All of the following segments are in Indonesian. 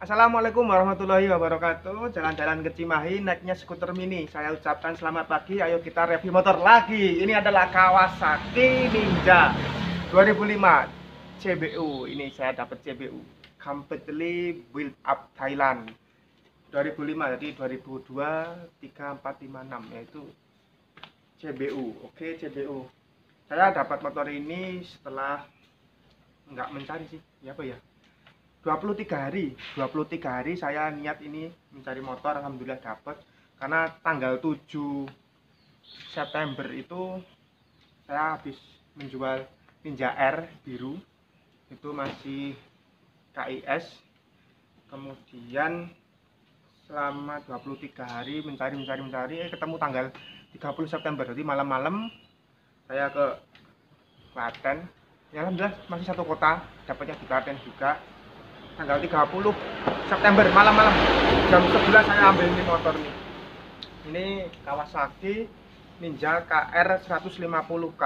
Assalamualaikum warahmatullahi wabarakatuh. Jalan-jalan ke Cimahi naiknya skuter mini. Saya ucapkan selamat pagi. Ayo kita review motor lagi. Ini adalah Kawasaki Ninja 2005 CBU Ini saya dapat CBU Completely built up Thailand. 2005 jadi 2002 3456 yaitu CBU Oke CBU Saya dapat motor ini setelah nggak mencari sih. Ya apa ya 23 hari. 23 hari saya niat ini mencari motor Alhamdulillah dapat karena tanggal 7 September itu saya habis menjual Ninja R biru. Itu masih KIS kemudian selama 23 hari mencari mencari mencari eh, ketemu tanggal 30 September. Jadi malam-malam saya ke Klaten. Ya Alhamdulillah masih satu kota dapatnya di Klaten juga tanggal 30 September malam-malam. Jam 11 saya ambil ini motor nih ini Kawasaki Ninja KR 150K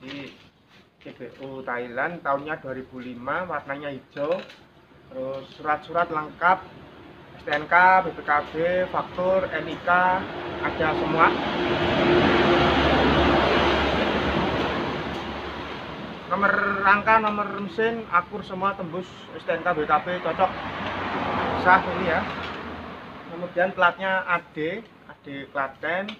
di CBU Thailand tahunnya 2005 warnanya hijau. Terus surat-surat lengkap STNK, BPKB, faktur, NIK ada semua nomor rangka nomor mesin akur semua tembus STNK BKP cocok. Sah ini ya. Kemudian platnya AD AD Klaten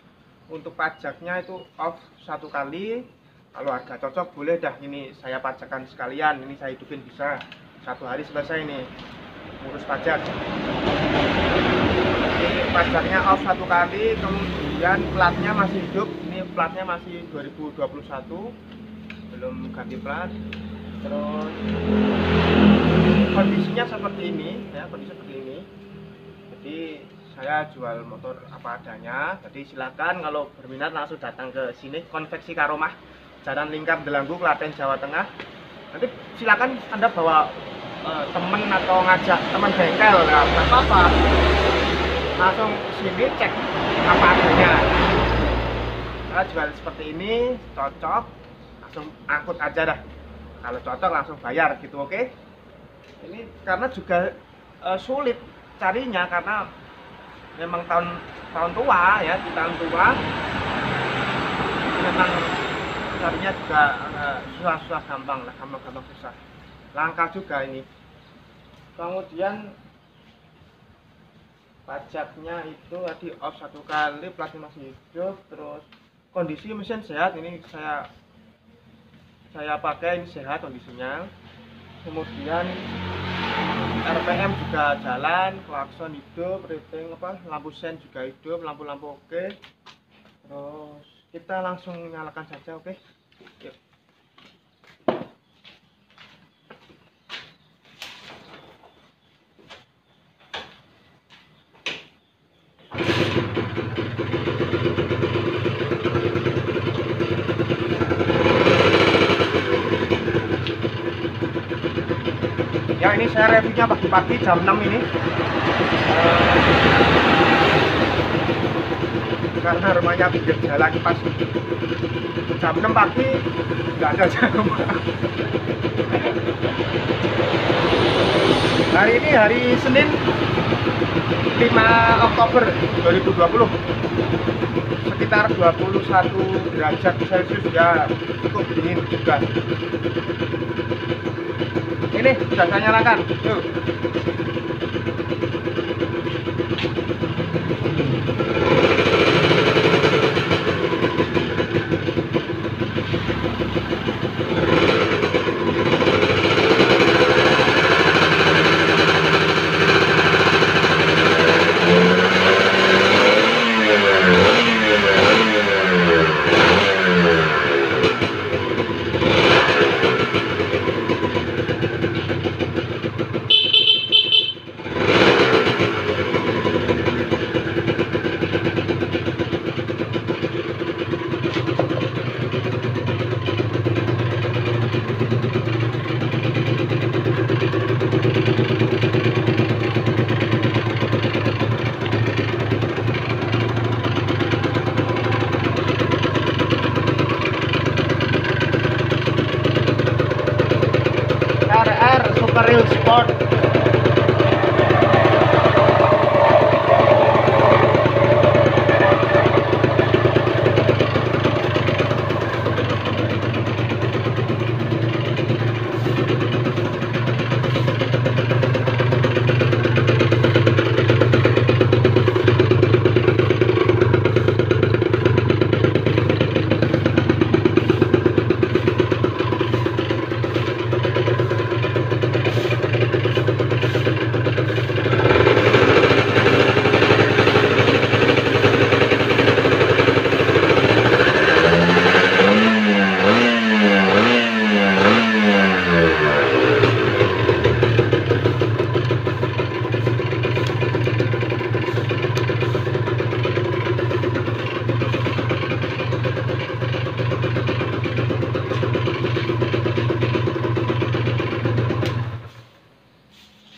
untuk pajaknya itu off satu kali. Kalau harga cocok boleh dah. Ini saya pajakkan sekalian. Ini saya hidupin bisa. Satu hari selesai ini. Ngurus pajak. Ini pajaknya off satu kali. Kemudian platnya masih hidup. Ini platnya masih 2021 belum ganti plat. Terus kondisinya seperti ini ya kondisi seperti ini. Jadi saya jual motor apa adanya. Jadi silakan kalau berminat langsung datang ke sini konveksi karomah jalan lingkar Delanggu Klaten Jawa Tengah. Nanti silakan anda bawa uh, temen atau ngajak teman bengkel ya nggak apa-apa. Langsung sini cek apa adanya. Saya jual seperti ini cocok langsung angkut aja dah. Kalau cocok langsung bayar gitu oke? Okay? ini karena juga uh, sulit carinya karena memang tahun tahun tua ya di tahun tua. Memang carinya juga uh, susah-susah gampang lah gampang-gampang susah. Langka juga ini. Kemudian pajaknya itu tadi off satu kali platnya masih hidup terus kondisi mesin sehat ini saya saya pakai ini sehat kondisinya. Kemudian RPM juga jalan klakson hidup rating apa lampu sen juga hidup lampu-lampu oke. Terus kita langsung nyalakan saja oke ya ini saya reviewnya pagi-pagi jam 6 ini. Karena rumahnya pinggir jalan pas. Jam 6 pagi nggak ada jam hari ini hari Senin 5 Oktober 2020 sekitar 21 derajat celcius ya cukup dingin juga ini sudah saya nyalakan. Yuk barril de esporte.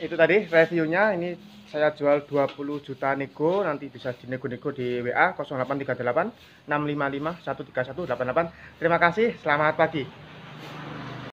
Itu tadi reviewnya. Ini saya jual 20 juta nego. Nanti bisa dinego-nego di WA 0838 655 13188 terima kasih selamat pagi